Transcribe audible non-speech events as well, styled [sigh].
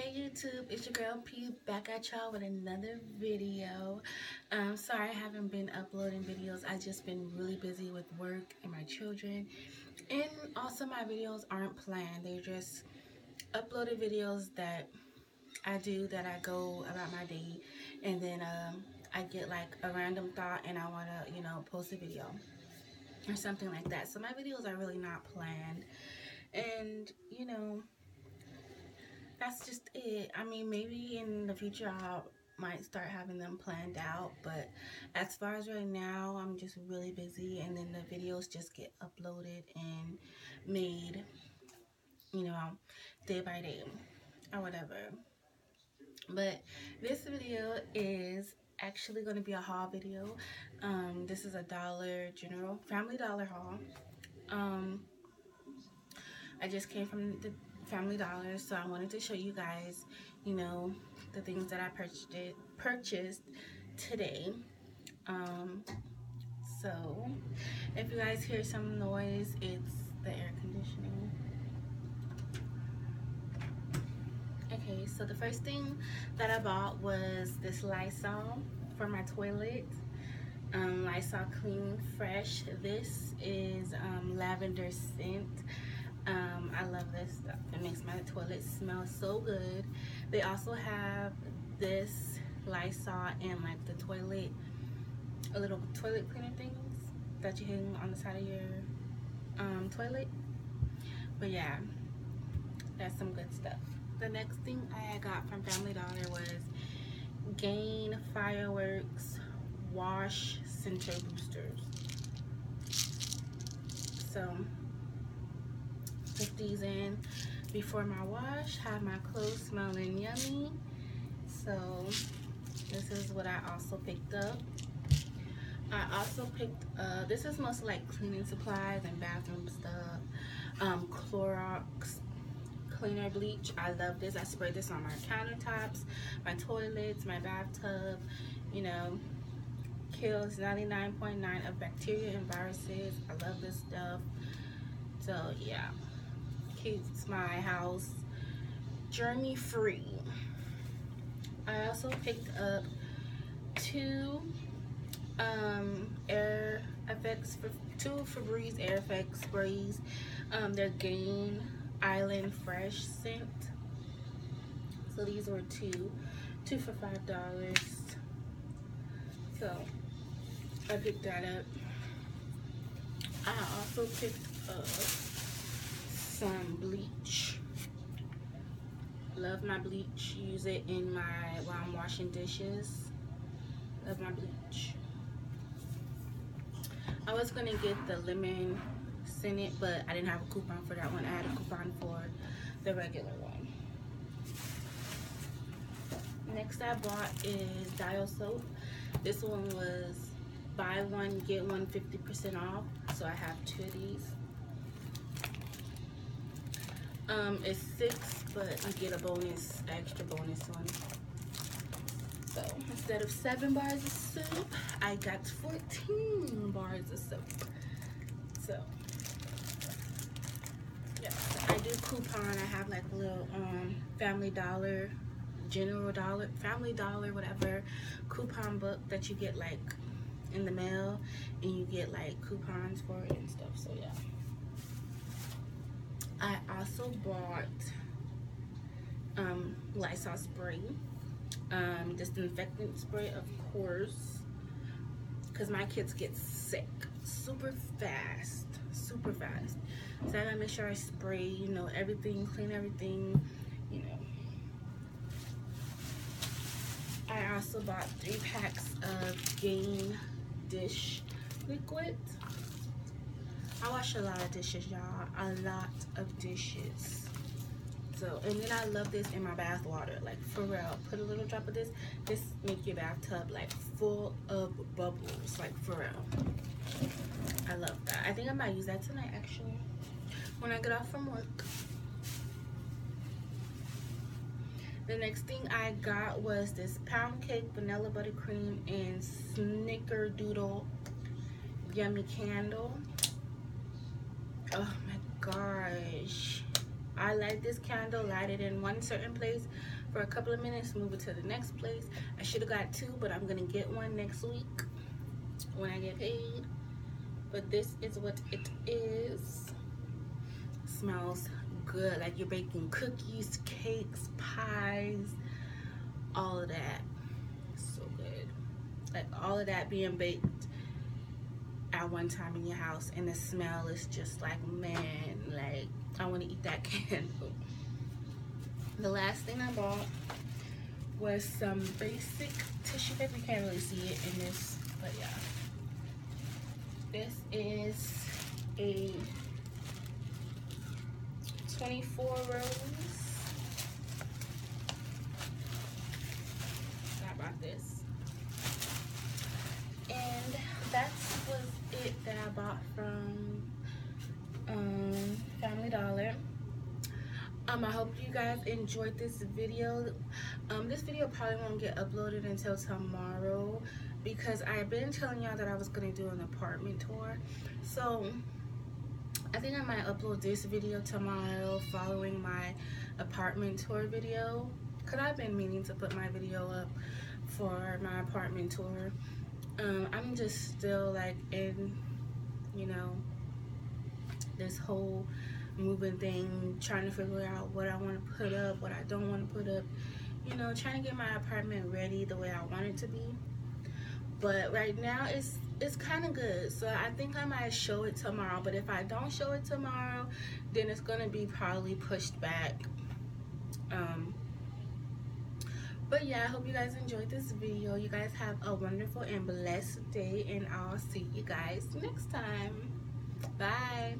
Hey YouTube, it's your girl P back at y'all with another video. Um, sorry I haven't been uploading videos. I just been really busy with work and my children. And also my videos aren't planned. They're just uploaded videos that I do that I go about my day and then um, I get like a random thought and I want to, you know, post a video or something like that. So my videos are really not planned. And, you know, that's just it. I mean, maybe in the future I might start having them planned out, but as far as right now, I'm just really busy, and then the videos just get uploaded and made, you know, day by day or whatever. But this video is actually going to be a haul video. Um, this is a Dollar General Family Dollar haul. Um, I just came from the Family Dollar, so I wanted to show you guys, you know, the things that I purchased purchased today. Um, so, if you guys hear some noise, it's the air conditioning. Okay, so the first thing that I bought was this Lysol for my toilet. Um, Lysol Clean Fresh. This is um, lavender scent. Um, I love this stuff. It makes my toilet smells so good. They also have this Lysol and like the toilet, a little toilet cleaner things that you hang on the side of your um, toilet. But yeah, that's some good stuff. The next thing I got from Family Dollar was Gain Fireworks Wash Scent Boosters. So put these in before my wash. Have my clothes smelling yummy. So this is what I also picked up. I also picked, uh, this is mostly like cleaning supplies and bathroom stuff. Um, Clorox cleaner bleach. I love this. I spray this on my countertops, my toilets, my bathtub. You know, kills 99.9 of bacteria and viruses. I love this stuff. So yeah keeps my house germy free. I also picked up two um, air effects for two Febreze air effects sprays. Um, they're Gain Island Fresh scent. So these were two, two for five dollars. So I picked that up. I also picked up some bleach. Love my bleach. Use it in my while I'm washing dishes. Love my bleach. I was gonna get the lemon scented, but I didn't have a coupon for that one. I had a coupon for the regular one. Next I bought is Dial soap. This one was buy one get one 50% off. So I have two of these. Um, it's six, but you get a bonus, extra bonus one. So instead of seven bars of soap, I got 14 bars of soap. So yeah, I do coupon. I have like a little um, Family Dollar, General Dollar, Family Dollar, whatever coupon book that you get like in the mail, and you get like coupons for it and stuff. So yeah. I also bought um, Lysol spray, um, disinfectant spray, of course, because my kids get sick super fast, super fast. So I gotta make sure I spray, you know, everything, clean everything, you know. I also bought three packs of Gain dish liquid. I wash a lot of dishes, y'all. A lot of dishes. So, and then I love this in my bath water. Like, for real. Put a little drop of this. This make your bathtub, like, full of bubbles. Like, for real. I love that. I think I might use that tonight, actually. When I get off from work. The next thing I got was this pound cake vanilla buttercream and snickerdoodle yummy candle oh my gosh I light this candle, light it in one certain place for a couple of minutes, move it to the next place. I should have got two, but I'm gonna get one next week when I get paid. But this is what it is. Smells good, like you're baking cookies, cakes, pies, all of that. So good. Like all of that being baked at one time in your house and the smell is just like man like I want to eat that [laughs] candle. The last thing I bought was some basic tissue paper. You can't really see it in this but yeah. This is a 24 rows I bought this and that was it that I bought from um, Family Dollar. Um, I hope you guys enjoyed this video. Um, this video probably won't get uploaded until tomorrow because I've been telling y'all that I was going to do an apartment tour. So, I think I might upload this video tomorrow following my apartment tour video. Because I've been meaning to put my video up for my apartment tour um, I'm just still like in, you know, this whole moving thing, trying to figure out what I want to put up, what I don't want to put up, you know, trying to get my apartment ready the way I want it to be. But right now it's it's kind of good. So I think I might show it tomorrow. But if I don't show it tomorrow, then it's going to be probably pushed back. Um, but yeah i hope you guys enjoyed this video you guys have a wonderful and blessed day and i'll see you guys next time bye